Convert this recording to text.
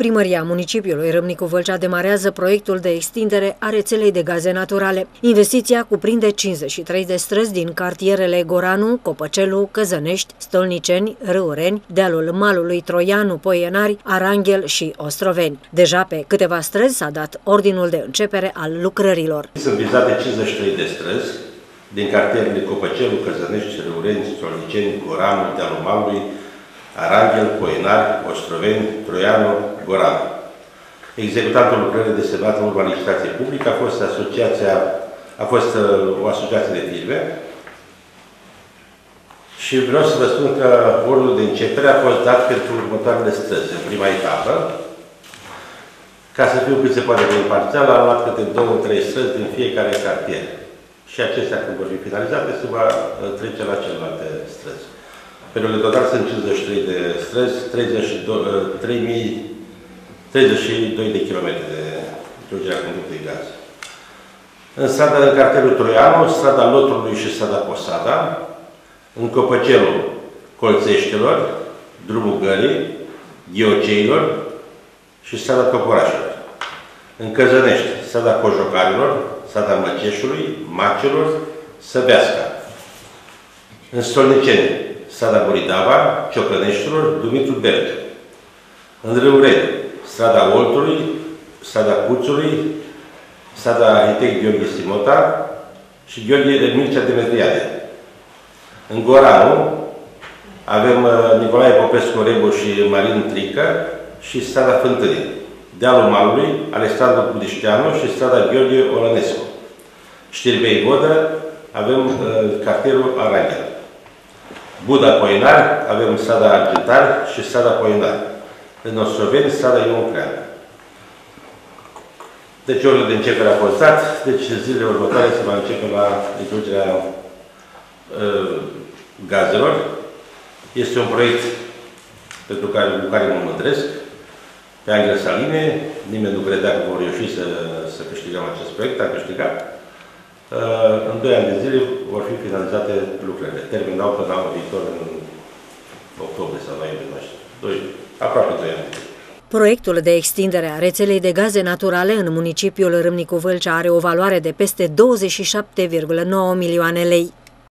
Primăria municipiului Râmnicu Vâlcea demarează proiectul de extindere a rețelei de gaze naturale. Investiția cuprinde 53 de străzi din cartierele Goranu, Copăcelu, Căzănești, Stolniceni, Râureni, dealul Malului Troianu, Poienari, Aranghel și Ostroveni. Deja pe câteva străzi s-a dat ordinul de începere al lucrărilor. Sunt vizate 53 de străzi din cartierele Copăcelu, Căzănești, Râureni, Stolniceni, Goranu, dealul Malului, Aranghel, Poenari, Ostroveni, Troianu, Goran. Executantul lucrării desemnat în urma licitației publică a fost, asociația, a fost uh, o asociație de firme și vreau să vă spun că ordinul de începere a fost dat pentru următoarele străzi. În prima etapă, ca să fiu cât se poate de imparțial, am luat câte două, trei străzi din fiecare cartier. Și acestea, când vor fi finalizate, se va uh, trece la celelalte străzi. Pe total sunt 53 de străzi, 32, 3000, 32 de kilometri de trăgerea conductei gaz. În strada în cartelul Troianu, strada Lotrului și strada Posada, în Copăcelul Colțeștilor, drumul Gării, Ghioceilor și strada Toporașilor. În Căzănești, strada Cojocarilor, strada Măceșului, Macelor, Săbeasca. În Stolniceni, strada Boridava, Ciocăneștilor, Dumitru Berg. În Râureni, strada Oltului, strada Cuțului, strada Arhitect Gheorghe Simota și Gheorghe Mircea Demetriade. În Goranu avem uh, Nicolae Popescu Rebu și Marin Trică și strada Fântânii. Dealul Malului, Alexandru Pudișteanu și strada Gheorghe Olănescu. Știrbei Vodă, avem uh, cartierul Arangel. Buda Poinar, avem strada Argentar și strada Poinar. În Ostroveni, strada Ion Crean. Deci orul de începere a fost dat, deci zilele următoare se va începe la introducerea uh, gazelor. Este un proiect pentru care, cu care mă mândresc. Pe Angel Saline, nimeni nu credea că vor reuși să, să câștigăm acest proiect, a câștigat. Uh, în 2 ani de zile vor fi finalizate lucrările. Terminau până anul viitor, în octombrie sau noiembrie, nu știu. Aproape 2 ani. Proiectul de extindere a rețelei de gaze naturale în municipiul Râmnicu Vâlcea are o valoare de peste 27,9 milioane lei.